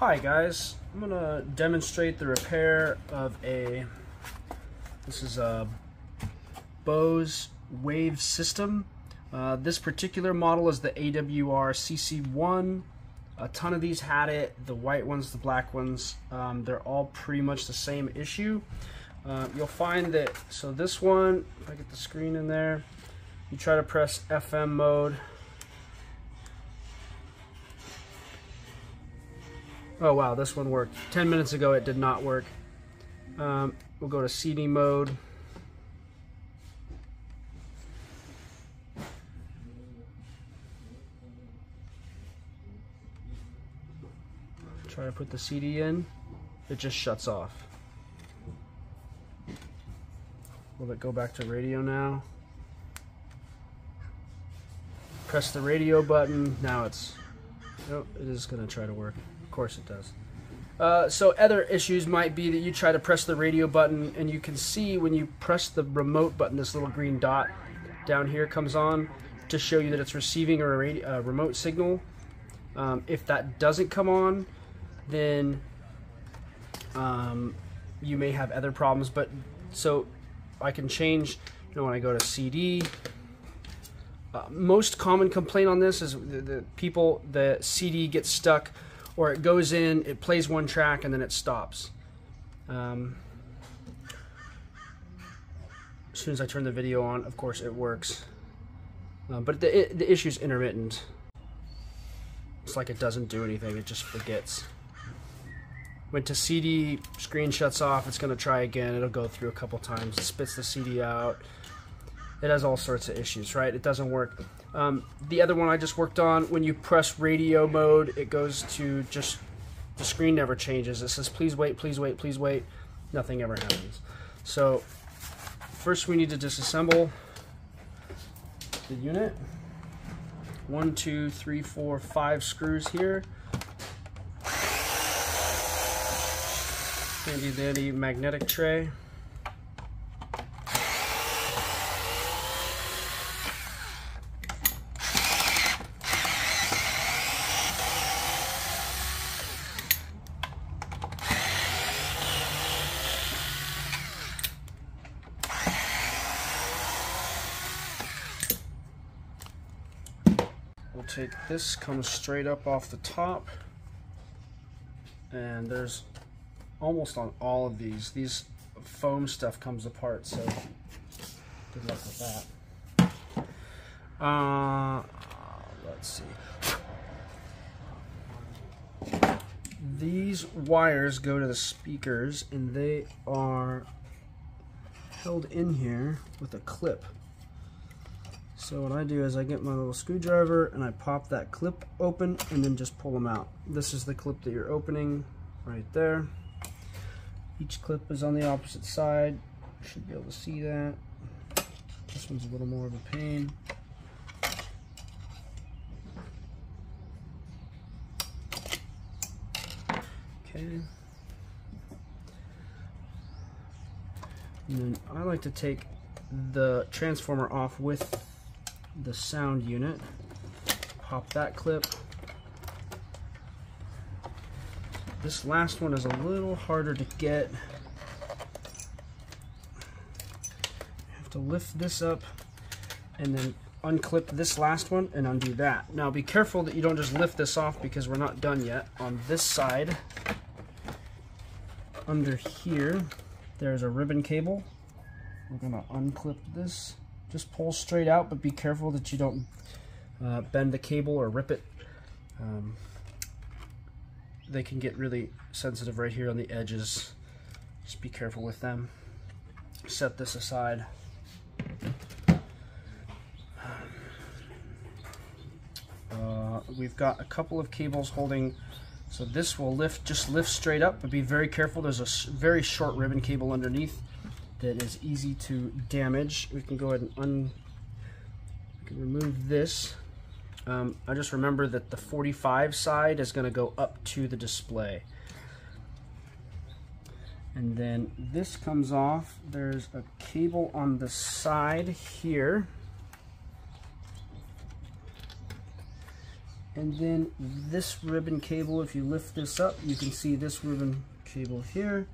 Hi guys, I'm gonna demonstrate the repair of a, this is a Bose Wave system. Uh, this particular model is the AWR CC1. A ton of these had it, the white ones, the black ones, um, they're all pretty much the same issue. Uh, you'll find that, so this one, if I get the screen in there, you try to press FM mode, Oh wow, this one worked. 10 minutes ago it did not work. Um, we'll go to CD mode. Try to put the CD in. It just shuts off. Will it go back to radio now? Press the radio button. Now it's... Oh, it is going to try to work course it does. Uh, so other issues might be that you try to press the radio button and you can see when you press the remote button, this little green dot down here comes on to show you that it's receiving a, radio, a remote signal. Um, if that doesn't come on, then um, you may have other problems. But so I can change, you know, when I go to CD, uh, most common complaint on this is the, the people, the CD gets stuck or it goes in, it plays one track, and then it stops. Um, as soon as I turn the video on, of course, it works. Uh, but the, it, the issue's intermittent. It's like it doesn't do anything, it just forgets. Went to CD, screen shuts off, it's to try again, it'll go through a couple times, it spits the CD out. It has all sorts of issues, right? It doesn't work. Um, the other one I just worked on, when you press radio mode, it goes to just, the screen never changes. It says, please wait, please wait, please wait. Nothing ever happens. So first we need to disassemble the unit. One, two, three, four, five screws here. Handy dandy magnetic tray. Take this comes straight up off the top. And there's almost on all of these. These foam stuff comes apart so good luck with that. Uh, let's see. These wires go to the speakers and they are held in here with a clip so what I do is I get my little screwdriver and I pop that clip open and then just pull them out. This is the clip that you're opening right there. Each clip is on the opposite side. You should be able to see that. This one's a little more of a pain. Okay. And then I like to take the transformer off with the sound unit. Pop that clip. This last one is a little harder to get. You have to lift this up and then unclip this last one and undo that. Now be careful that you don't just lift this off because we're not done yet. On this side, under here, there's a ribbon cable. We're gonna unclip this just pull straight out, but be careful that you don't uh, bend the cable or rip it. Um, they can get really sensitive right here on the edges. Just be careful with them. Set this aside. Uh, we've got a couple of cables holding so this will lift just lift straight up but be very careful there's a very short ribbon cable underneath that is easy to damage. We can go ahead and un we can remove this. Um, I just remember that the 45 side is going to go up to the display. And then this comes off. There's a cable on the side here. And then this ribbon cable, if you lift this up, you can see this ribbon cable here.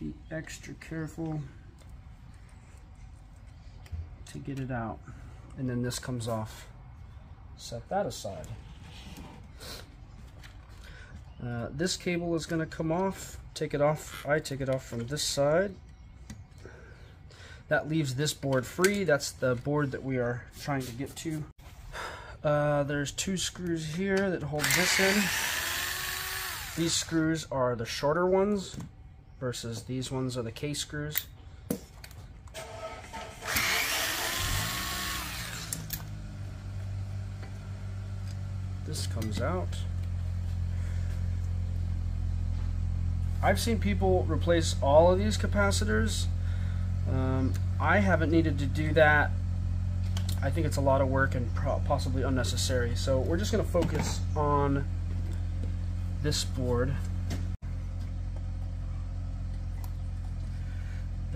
Be extra careful to get it out. And then this comes off. Set that aside. Uh, this cable is going to come off. Take it off. I take it off from this side. That leaves this board free. That's the board that we are trying to get to. Uh, there's two screws here that hold this in. These screws are the shorter ones versus these ones are the case screws. This comes out. I've seen people replace all of these capacitors. Um, I haven't needed to do that I think it's a lot of work and possibly unnecessary. So we're just going to focus on this board.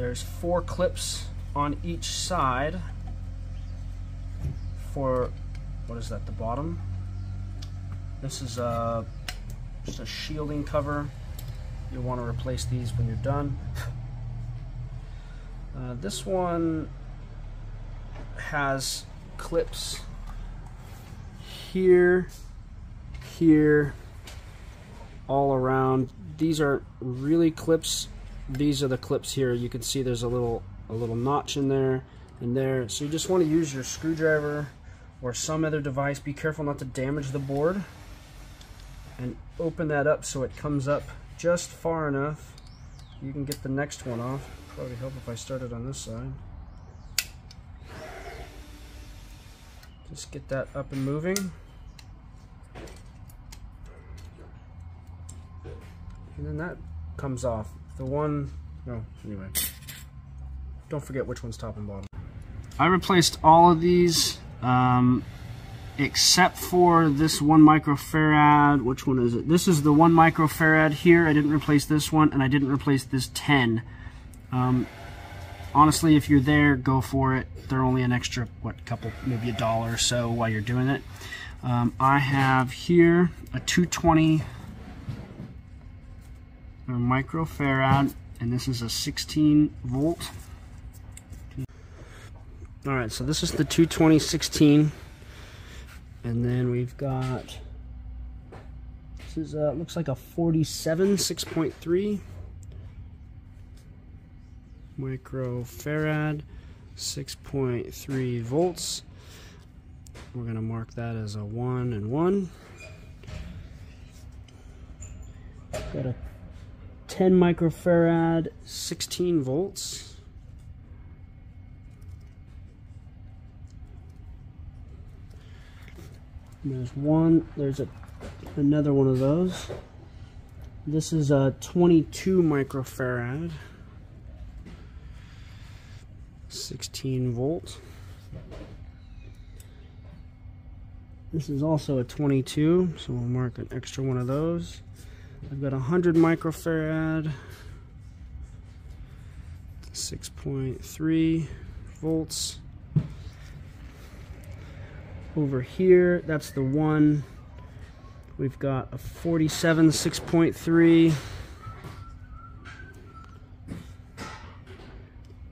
There's four clips on each side for, what is that, the bottom? This is a, just a shielding cover. You'll want to replace these when you're done. Uh, this one has clips here, here, all around. These are really clips. These are the clips here. You can see there's a little a little notch in there and there. So you just want to use your screwdriver or some other device. Be careful not to damage the board and open that up so it comes up just far enough. You can get the next one off. Probably help if I started on this side. Just get that up and moving. And then that comes off. The one, no, anyway. Don't forget which one's top and bottom. I replaced all of these um, except for this one microfarad. Which one is it? This is the one microfarad here. I didn't replace this one, and I didn't replace this 10. Um, honestly, if you're there, go for it. They're only an extra, what, couple, maybe a dollar or so while you're doing it. Um, I have here a 220 microfarad, and this is a 16 volt. All right, so this is the 220 16, and then we've got this is uh, looks like a 47 6.3 microfarad, 6.3 volts. We're going to mark that as a 1 and 1. Got a 10 microfarad, 16 volts. there's one, there's a another one of those. This is a 22 microfarad. 16 volt. This is also a 22, so we'll mark an extra one of those. I've got 100 microfarad, 6.3 volts. Over here, that's the one. We've got a 47 6.3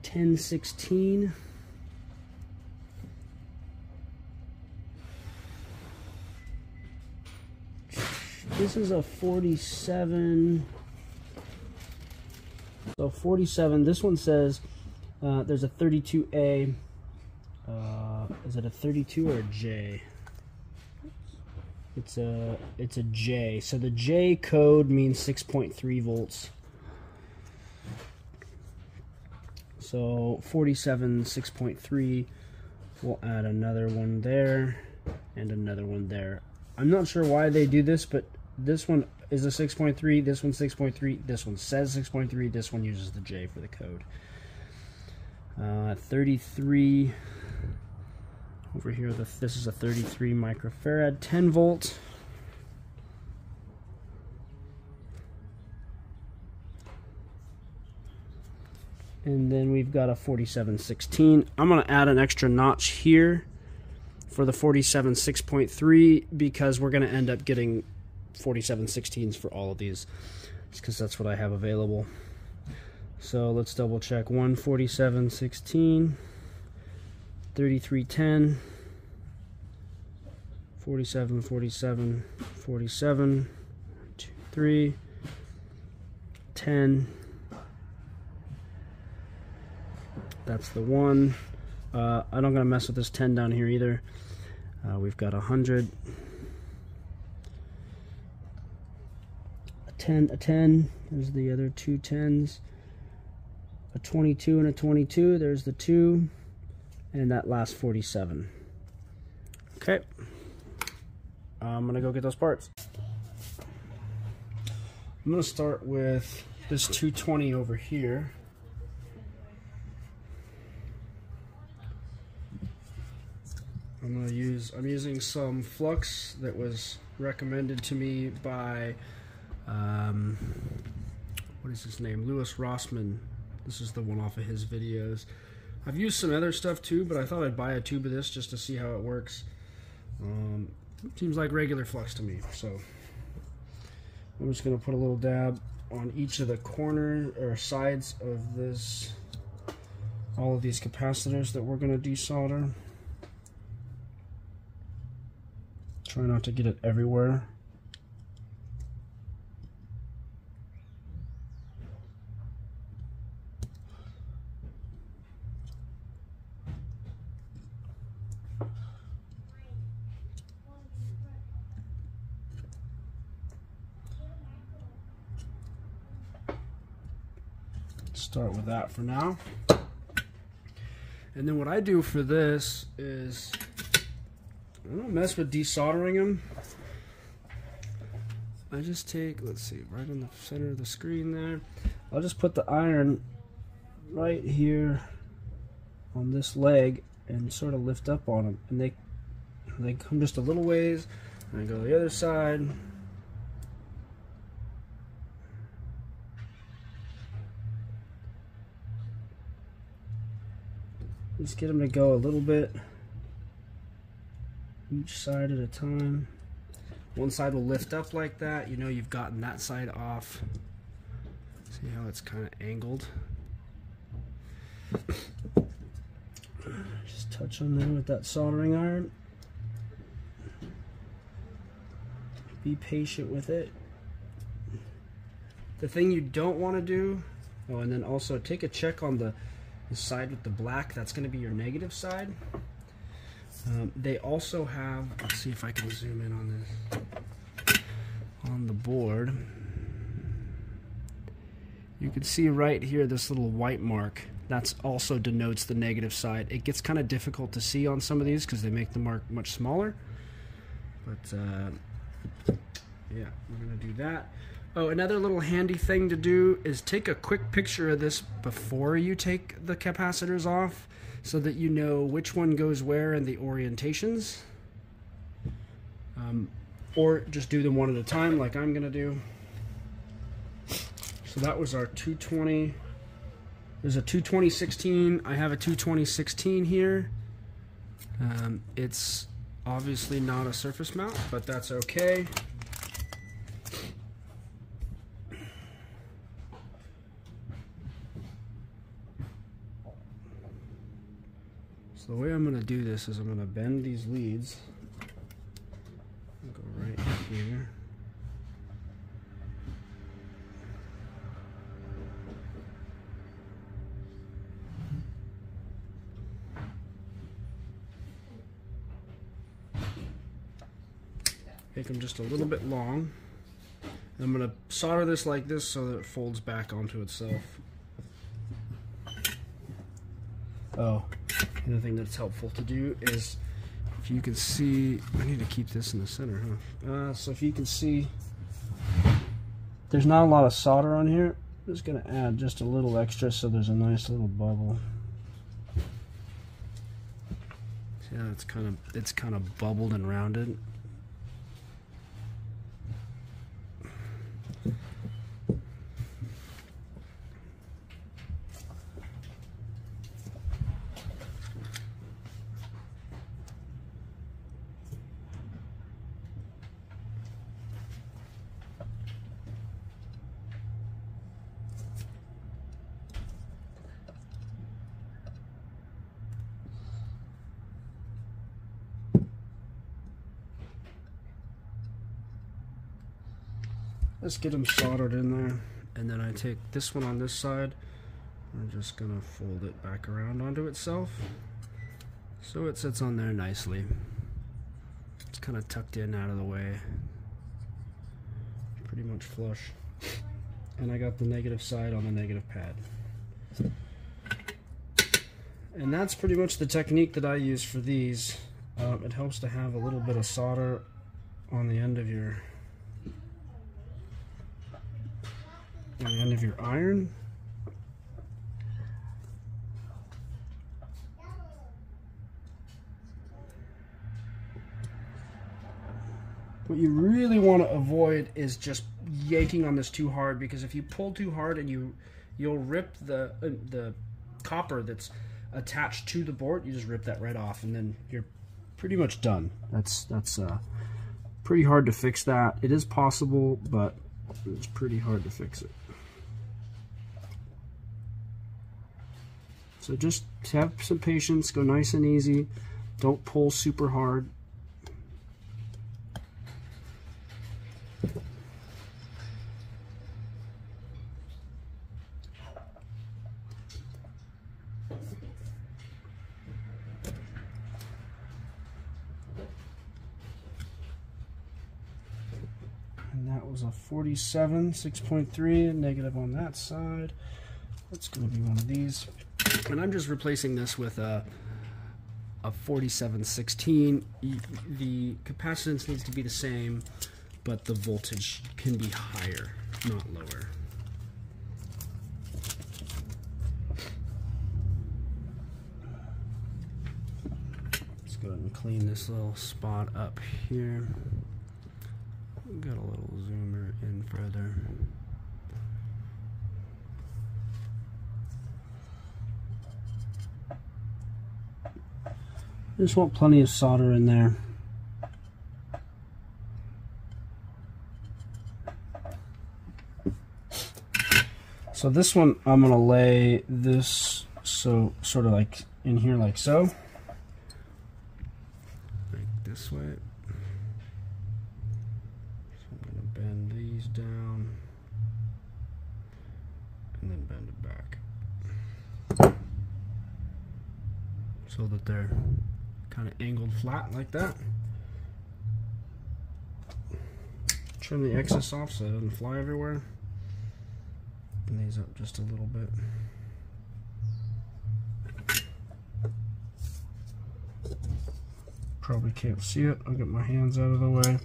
1016. This is a 47. So 47, this one says uh, there's a 32A. Uh, is it a 32 or a J? It's a it's a J. So the J code means 6.3 volts. So 47 6.3, we'll add another one there and another one there. I'm not sure why they do this, but this one is a 6.3, this one's 6.3, this one says 6.3, this one uses the J for the code. Uh, 33, over here, the, this is a 33 microfarad, 10 volt. And then we've got a 4716. I'm going to add an extra notch here for the 47 6.3 because we're going to end up getting 47 16s for all of these because that's what I have available. So let's double check 147 16, 33 10, 47 47, 47, 2, 3, 10. That's the one. Uh, I'm not going to mess with this 10 down here either. Uh, we've got a 100. 10 a 10 there's the other two tens. A 22 and a 22 there's the two and that last 47 okay. I'm gonna go get those parts. I'm gonna start with this 220 over here. I'm gonna use I'm using some flux that was recommended to me by um, what is his name? Louis Rossmann. This is the one off of his videos. I've used some other stuff too but I thought I'd buy a tube of this just to see how it works. Um, seems like regular flux to me so. I'm just gonna put a little dab on each of the corner or sides of this all of these capacitors that we're gonna desolder. Try not to get it everywhere. With that for now. And then what I do for this is I don't mess with desoldering them. I just take, let's see, right in the center of the screen there. I'll just put the iron right here on this leg and sort of lift up on them. And they, they come just a little ways. And I go to the other side. Just get them to go a little bit each side at a time. One side will lift up like that. You know you've gotten that side off. See how it's kind of angled? Just touch on there with that soldering iron. Be patient with it. The thing you don't want to do, oh, and then also take a check on the, the side with the black. That's going to be your negative side. Um, they also have, let's see if I can zoom in on this, on the board. You can see right here this little white mark. That's also denotes the negative side. It gets kind of difficult to see on some of these because they make the mark much smaller. But uh, yeah, we're going to do that. Oh, another little handy thing to do is take a quick picture of this before you take the capacitors off so that you know which one goes where and the orientations. Um, or just do them one at a time like I'm going to do. So that was our 220. There's a 22016. I have a 22016 here. Um, it's obviously not a surface mount, but that's okay. So the way I'm going to do this is I'm going to bend these leads. Go right here. Make them just a little bit long. I'm going to solder this like this so that it folds back onto itself. Oh, Another thing that's helpful to do is if you can see, I need to keep this in the center, huh? Uh, so if you can see, there's not a lot of solder on here. I'm just gonna add just a little extra so there's a nice little bubble. Yeah, it's kind of it's kind of bubbled and rounded. Get them soldered in there. And then I take this one on this side. I'm just gonna fold it back around onto itself. So it sits on there nicely. It's kind of tucked in out of the way. Pretty much flush. And I got the negative side on the negative pad. And that's pretty much the technique that I use for these. Um, it helps to have a little bit of solder on the end of your the end of your iron. What you really want to avoid is just yanking on this too hard because if you pull too hard and you you'll rip the uh, the copper that's attached to the board you just rip that right off and then you're pretty much done. That's that's uh, pretty hard to fix that. It is possible but it's pretty hard to fix it so just have some patience go nice and easy. Don't pull super hard. And that was a 47 6.3 negative on that side. That's going to be one of these and I'm just replacing this with a a 4716 the capacitance needs to be the same but the voltage can be higher not lower. Let's go ahead and clean this little spot up here. Got a little zoomer in further. Just want plenty of solder in there. So this one, I'm going to lay this so sort of like in here like so. Like this way. down and then bend it back so that they're kind of angled flat like that. Trim the excess off so it doesn't fly everywhere. Bend these up just a little bit. Probably can't see it. I'll get my hands out of the way.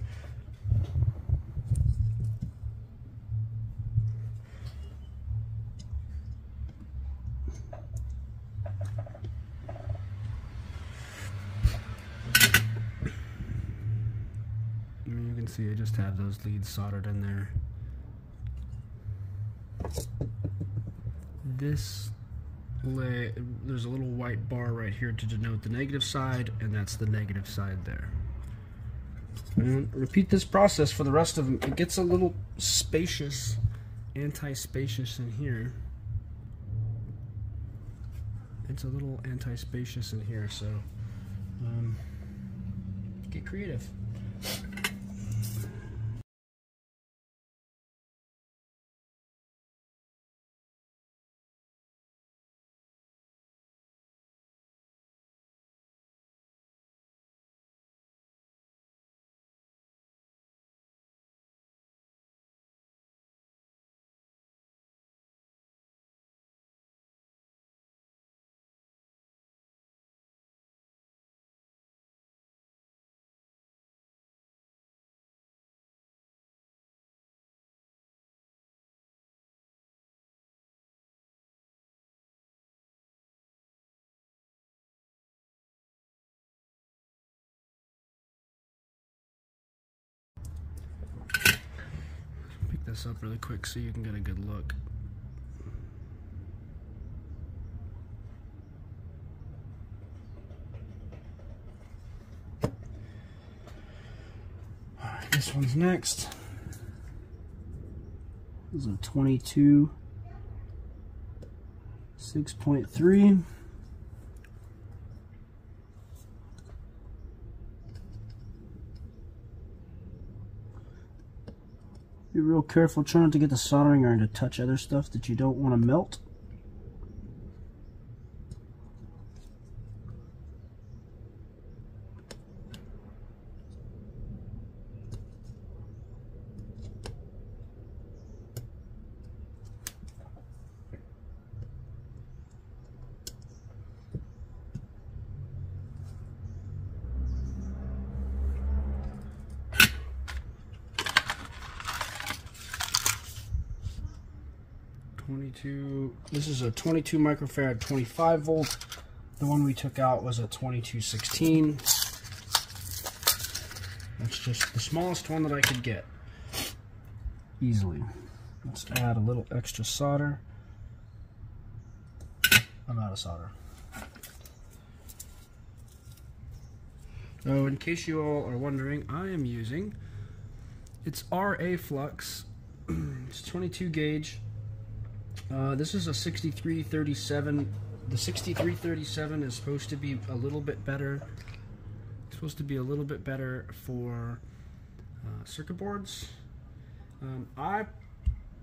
See I just have those leads soldered in there. This lay, there's a little white bar right here to denote the negative side, and that's the negative side there. And repeat this process for the rest of them. It gets a little spacious, anti-spacious in here. It's a little anti-spacious in here, so um, get creative. This up really quick so you can get a good look. This one's next. This is a 22 6.3. Be real careful trying to get the soldering iron to touch other stuff that you don't want to melt. 22, this is a 22 microfarad 25 volt. The one we took out was a 2216. That's just the smallest one that I could get easily. Let's add a little extra solder. I'm out of solder. So in case you all are wondering, I am using, it's RA Flux. it's 22 gauge uh, this is a 6337. The 6337 is supposed to be a little bit better. It's supposed to be a little bit better for uh, circuit boards. Um, I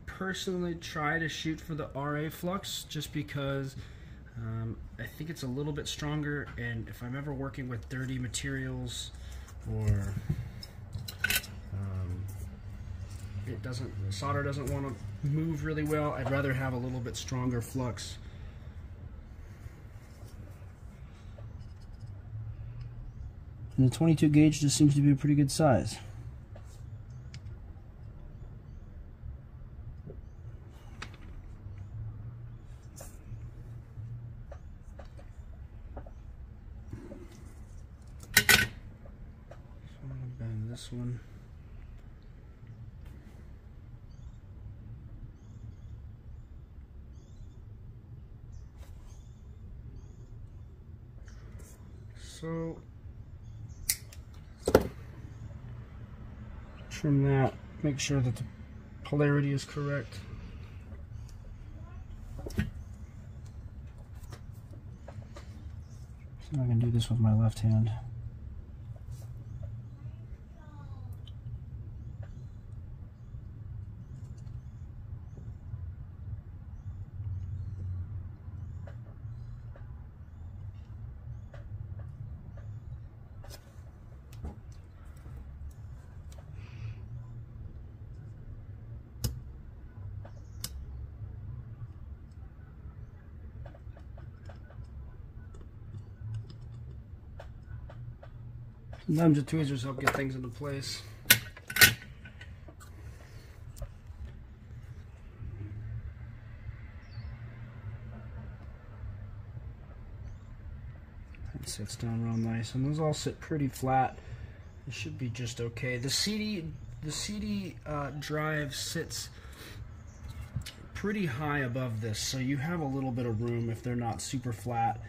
personally try to shoot for the RA flux just because um, I think it's a little bit stronger and if I'm ever working with dirty materials or um, it doesn't solder doesn't want to move really well. I'd rather have a little bit stronger flux. And the 22 gauge just seems to be a pretty good size. So I'm going to bend this one. So trim that, make sure that the polarity is correct. So I can do this with my left hand. The tweezers help get things into place. It sits down real nice, and those all sit pretty flat. It should be just okay. The CD, the CD uh, drive sits pretty high above this, so you have a little bit of room if they're not super flat.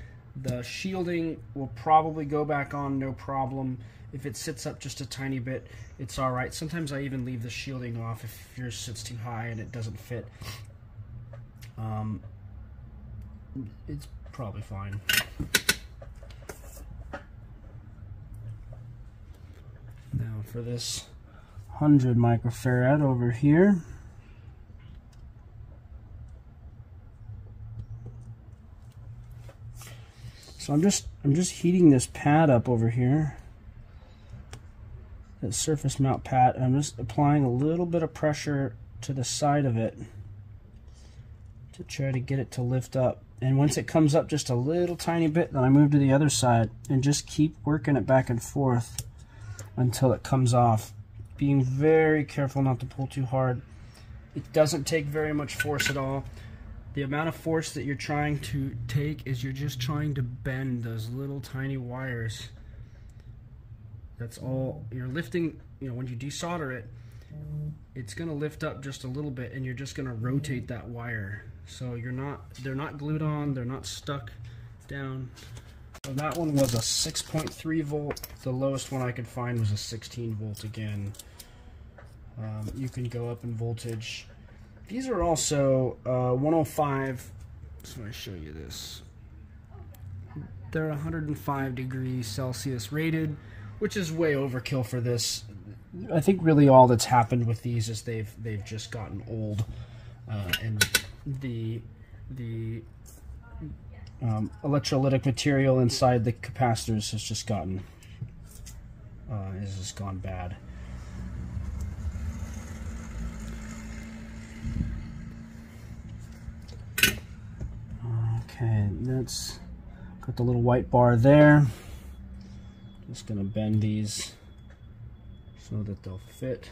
The shielding will probably go back on no problem. If it sits up just a tiny bit, it's alright. Sometimes I even leave the shielding off if yours sits too high and it doesn't fit. Um, it's probably fine. Now for this 100 microfarad over here. So I'm just I'm just heating this pad up over here. That surface mount pad. I'm just applying a little bit of pressure to the side of it to try to get it to lift up. And once it comes up just a little tiny bit, then I move to the other side and just keep working it back and forth until it comes off. Being very careful not to pull too hard. It doesn't take very much force at all the amount of force that you're trying to take is you're just trying to bend those little tiny wires. That's all. You're lifting, you know, when you desolder it, it's going to lift up just a little bit and you're just going to rotate that wire. So you're not, they're not glued on, they're not stuck down. So that one was a 6.3 volt. The lowest one I could find was a 16 volt again. Um, you can go up in voltage these are also uh, 105. So I show you this. They're 105 degrees Celsius rated, which is way overkill for this. I think really all that's happened with these is they've they've just gotten old, uh, and the the um, electrolytic material inside the capacitors has just gotten uh, has just gone bad. Okay, that's got the little white bar there. Just gonna bend these so that they'll fit.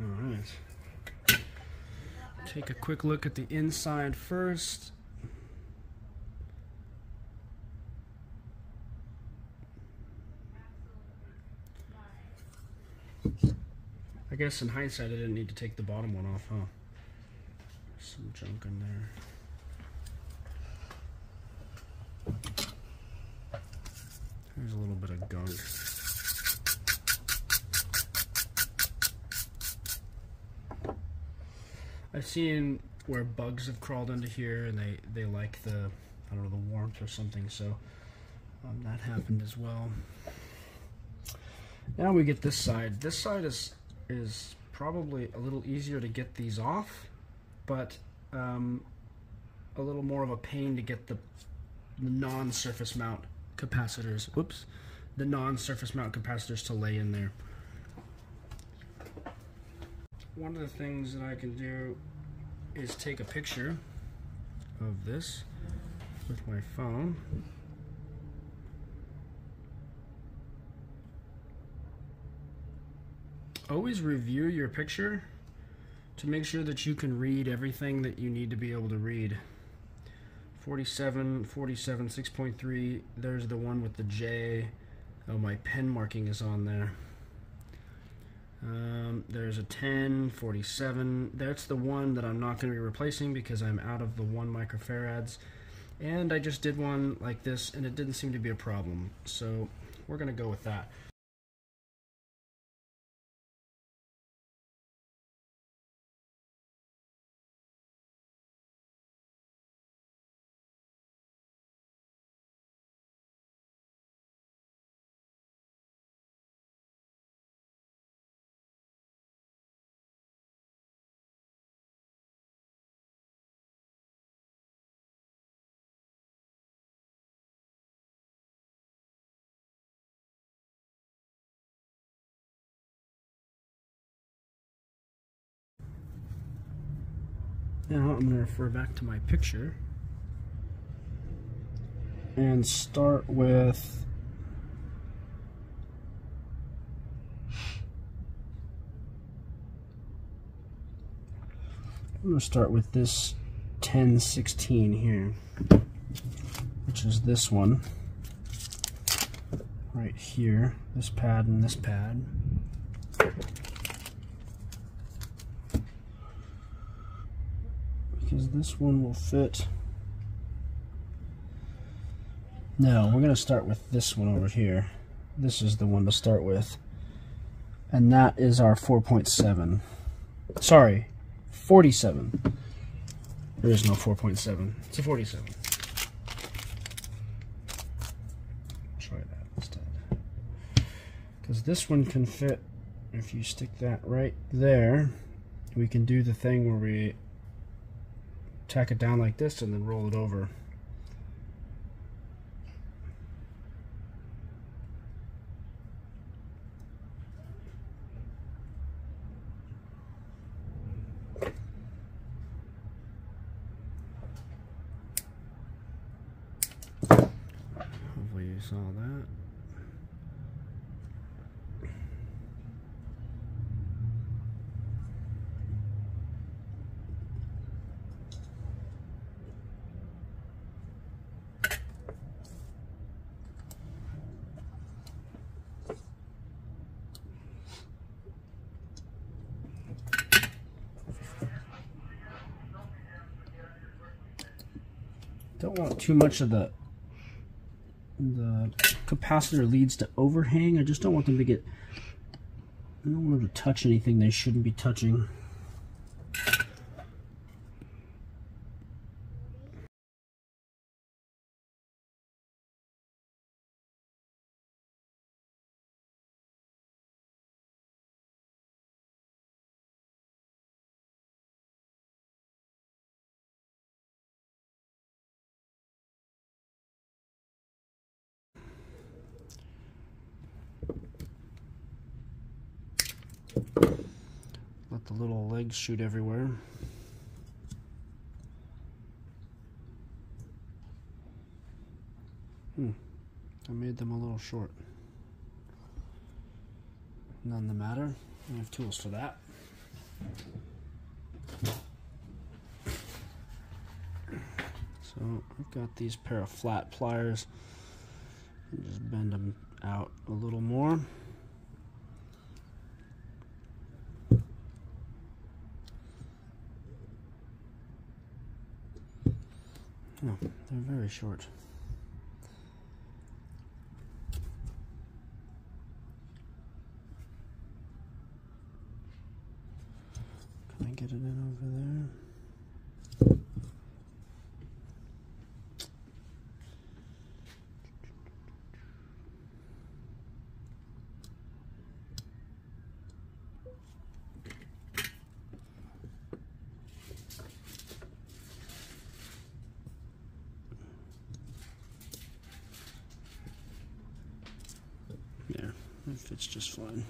All right. Take a quick look at the inside first. I guess in hindsight, I didn't need to take the bottom one off, huh? Some junk in there. There's a little bit of gunk. I've seen where bugs have crawled into here and they, they like the, I don't know, the warmth or something, so um, that happened as well. Now we get this side. This side is, is probably a little easier to get these off, but um, a little more of a pain to get the, the non-surface mount capacitors, whoops, the non-surface mount capacitors to lay in there one of the things that I can do is take a picture of this with my phone. Always review your picture to make sure that you can read everything that you need to be able to read. 47, 47, 6.3, there's the one with the J. Oh, my pen marking is on there. Um, there's a 10, 47. That's the one that I'm not going to be replacing because I'm out of the 1 microfarads. And I just did one like this and it didn't seem to be a problem. So we're going to go with that. Now I'm going to refer back to my picture and start with I'm going to start with this 1016 here, which is this one right here, this pad and this pad. Because this one will fit. No, we're going to start with this one over here. This is the one to start with. And that is our 4.7. Sorry, 47. There is no 4.7. It's a 47. Try that instead. Because this one can fit, if you stick that right there, we can do the thing where we tack it down like this and then roll it over. Don't want too much of the the capacitor leads to overhang. I just don't want them to get, I don't want them to touch anything they shouldn't be touching. Let the little shoot everywhere. Hmm. I made them a little short. None the matter. I have tools for that. So I've got these pair of flat pliers. Just bend them out a little more. No, they're very short. Can I get it in over there? There, it fits just fine.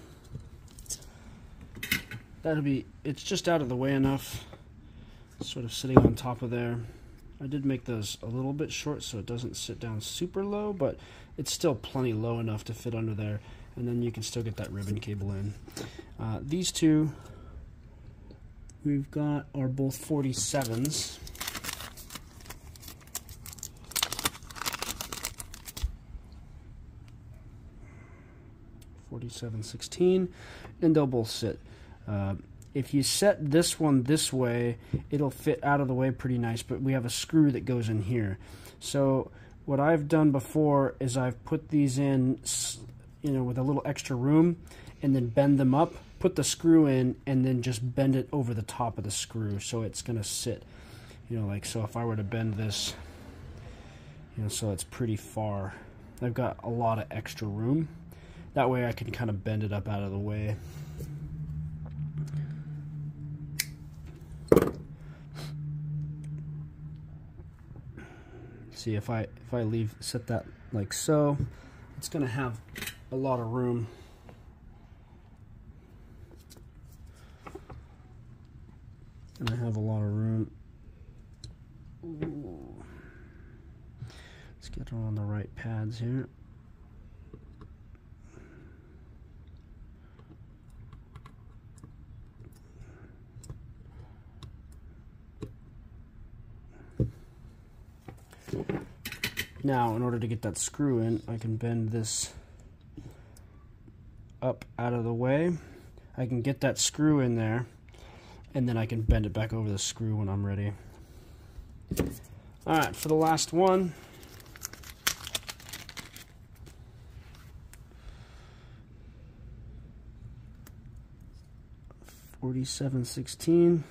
That'll be, it's just out of the way enough, sort of sitting on top of there. I did make those a little bit short so it doesn't sit down super low, but it's still plenty low enough to fit under there, and then you can still get that ribbon cable in. Uh, these two we've got are both 47s. Forty-seven sixteen, and they'll both sit. Uh, if you set this one this way, it'll fit out of the way pretty nice, but we have a screw that goes in here. So what I've done before is I've put these in, you know, with a little extra room, and then bend them up, put the screw in, and then just bend it over the top of the screw, so it's gonna sit, you know, like so. If I were to bend this, you know, so it's pretty far, I've got a lot of extra room. That way I can kind of bend it up out of the way. See if I if I leave set that like so, it's gonna have a lot of room. And I have a lot of room. Ooh. Let's get on the right pads here. Now, in order to get that screw in, I can bend this up out of the way. I can get that screw in there, and then I can bend it back over the screw when I'm ready. All right, for the last one, Forty-seven sixteen.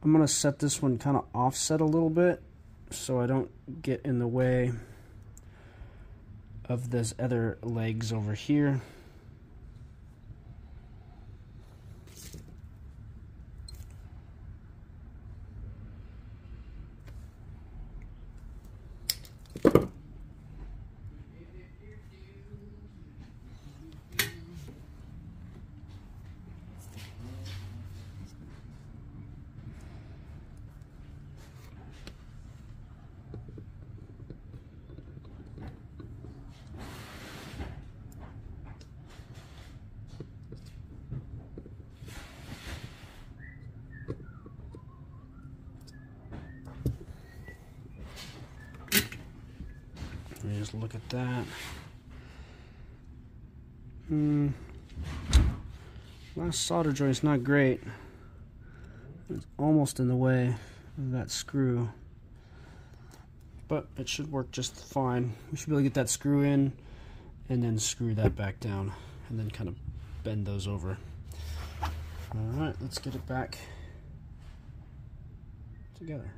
I'm gonna set this one kind of offset a little bit so I don't get in the way of those other legs over here. Let me just look at that. Hmm. Last solder joint's not great. It's almost in the way. Of that screw. But it should work just fine. We should be able to get that screw in and then screw that back down and then kind of bend those over. All right, let's get it back together.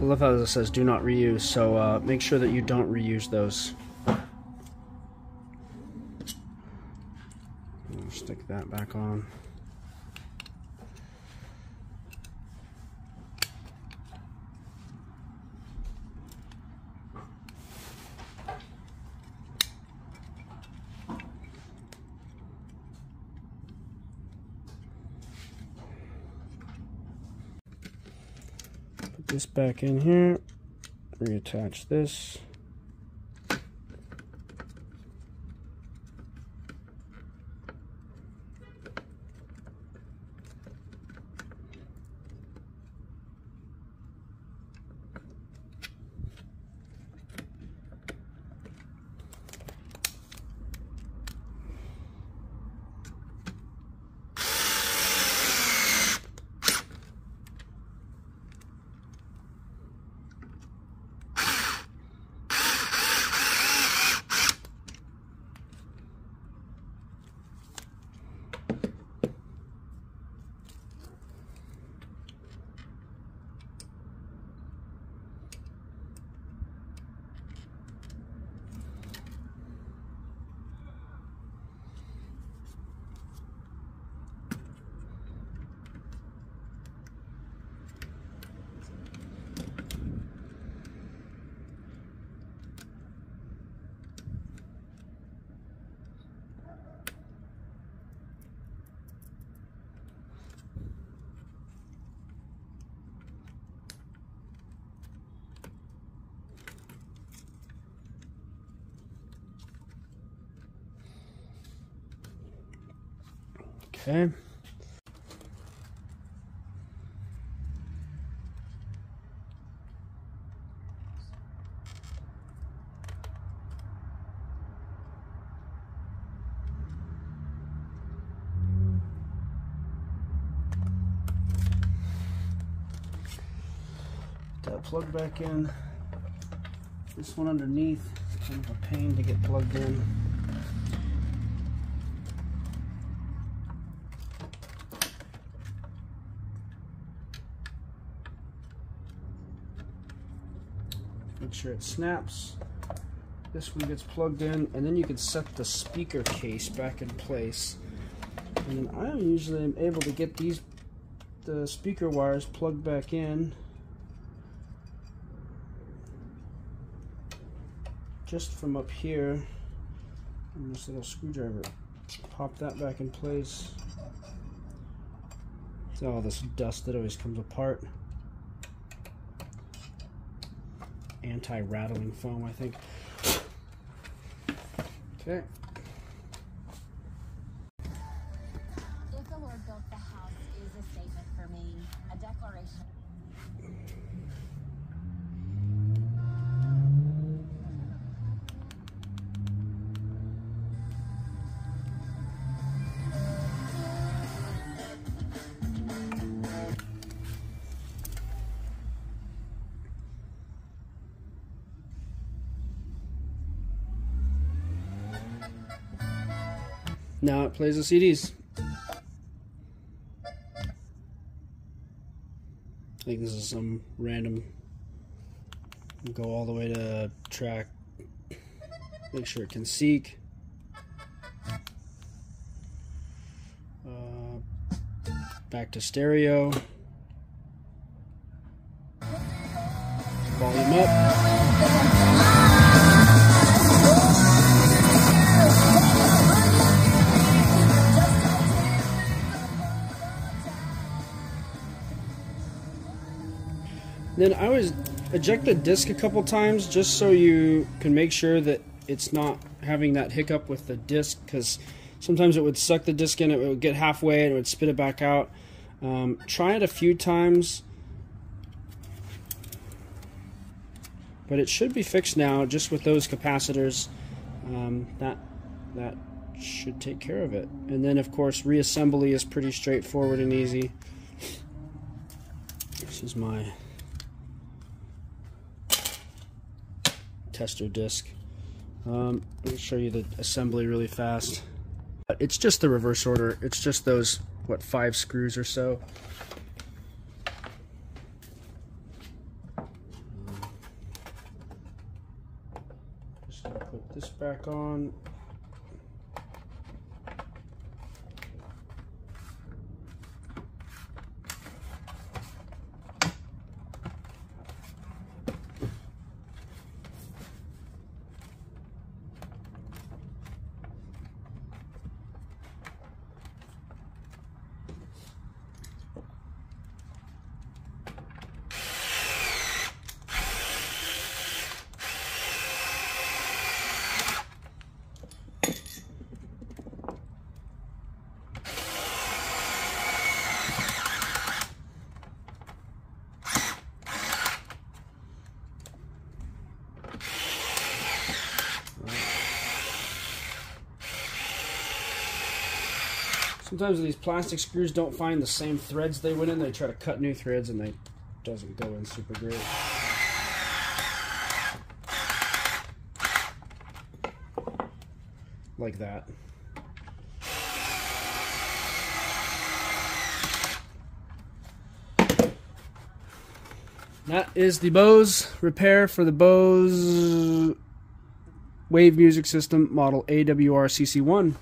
I love how it says do not reuse, so uh, make sure that you don't reuse those. Stick that back on. this back in here, reattach this. Eh? Okay. That plug back in. This one underneath, kind of a pain to get plugged in. Make sure it snaps. This one gets plugged in, and then you can set the speaker case back in place. And I usually am able to get these the speaker wires plugged back in just from up here. And this little screwdriver, pop that back in place. All this dust that always comes apart. Anti-rattling foam, I think. Okay. Plays the CDs. I think this is some random. Go all the way to track. Make sure it can seek. Uh, back to stereo. Then I always eject the disc a couple times just so you can make sure that it's not having that hiccup with the disc because sometimes it would suck the disc in, it would get halfway and it would spit it back out. Um, try it a few times, but it should be fixed now just with those capacitors. um, that that should take care of it. And then, of course, reassembly is pretty straightforward and easy. This is my tester disc. Um, let me show you the assembly really fast. It's just the reverse order. It's just those, what, five screws or so. Just gonna put this back on. Sometimes these plastic screws don't find the same threads they went in. They try to cut new threads and they doesn't go in super great. Like that. That is the Bose repair for the Bose Wave Music System model AWR CC1.